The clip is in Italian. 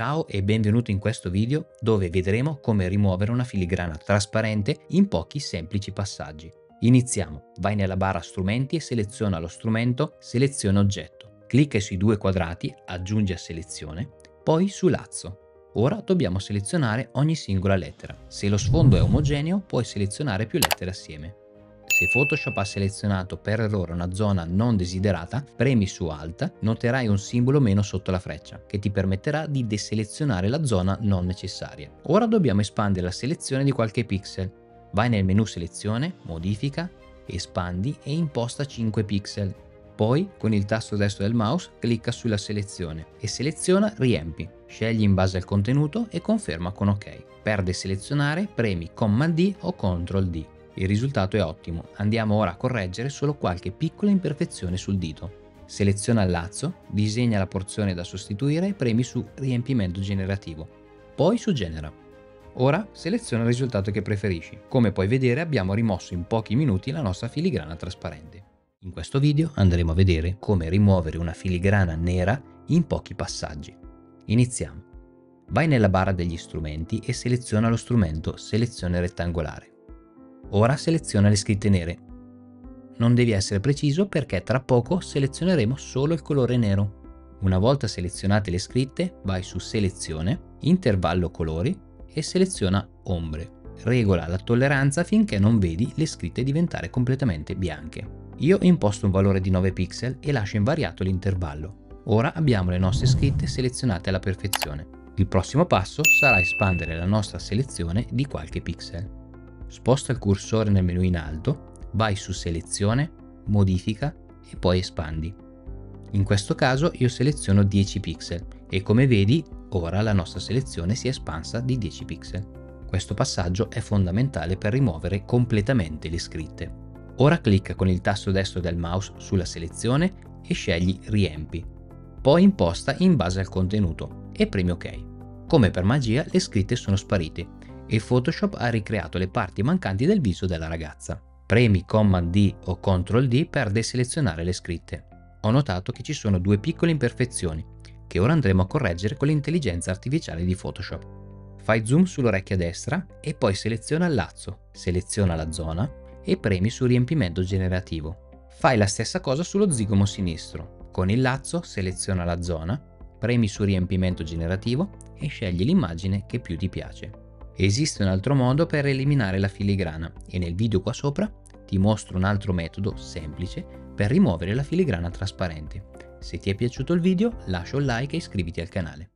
Ciao e benvenuto in questo video dove vedremo come rimuovere una filigrana trasparente in pochi semplici passaggi. Iniziamo, vai nella barra strumenti e seleziona lo strumento Seleziona oggetto. Clicca sui due quadrati, aggiungi a selezione, poi su lazzo. Ora dobbiamo selezionare ogni singola lettera. Se lo sfondo è omogeneo puoi selezionare più lettere assieme. Se Photoshop ha selezionato per errore una zona non desiderata, premi su Alt, noterai un simbolo meno sotto la freccia, che ti permetterà di deselezionare la zona non necessaria. Ora dobbiamo espandere la selezione di qualche pixel. Vai nel menu Selezione, Modifica, Espandi e imposta 5 pixel. Poi, con il tasto destro del mouse, clicca sulla selezione e seleziona Riempi. Scegli in base al contenuto e conferma con OK. Per deselezionare, premi Command D o Ctrl D. Il risultato è ottimo, andiamo ora a correggere solo qualche piccola imperfezione sul dito. Seleziona il lazzo, disegna la porzione da sostituire e premi su Riempimento generativo. Poi su Genera. Ora seleziona il risultato che preferisci. Come puoi vedere abbiamo rimosso in pochi minuti la nostra filigrana trasparente. In questo video andremo a vedere come rimuovere una filigrana nera in pochi passaggi. Iniziamo. Vai nella barra degli strumenti e seleziona lo strumento Selezione rettangolare. Ora seleziona le scritte nere. Non devi essere preciso perché tra poco selezioneremo solo il colore nero. Una volta selezionate le scritte, vai su Selezione, Intervallo colori e seleziona Ombre. Regola la tolleranza finché non vedi le scritte diventare completamente bianche. Io imposto un valore di 9 pixel e lascio invariato l'intervallo. Ora abbiamo le nostre scritte selezionate alla perfezione. Il prossimo passo sarà espandere la nostra selezione di qualche pixel. Sposta il cursore nel menu in alto, vai su Selezione, Modifica e poi Espandi. In questo caso io seleziono 10 pixel e come vedi ora la nostra selezione si è espansa di 10 pixel. Questo passaggio è fondamentale per rimuovere completamente le scritte. Ora clicca con il tasto destro del mouse sulla selezione e scegli Riempi. Poi imposta in base al contenuto e premi OK. Come per magia le scritte sono sparite e Photoshop ha ricreato le parti mancanti del viso della ragazza. Premi Command D o Ctrl D per deselezionare le scritte. Ho notato che ci sono due piccole imperfezioni, che ora andremo a correggere con l'intelligenza artificiale di Photoshop. Fai zoom sull'orecchia destra e poi seleziona il lazzo, seleziona la zona e premi su riempimento generativo. Fai la stessa cosa sullo zigomo sinistro. Con il lazzo seleziona la zona, premi su riempimento generativo e scegli l'immagine che più ti piace. Esiste un altro modo per eliminare la filigrana e nel video qua sopra ti mostro un altro metodo semplice per rimuovere la filigrana trasparente. Se ti è piaciuto il video lascia un like e iscriviti al canale.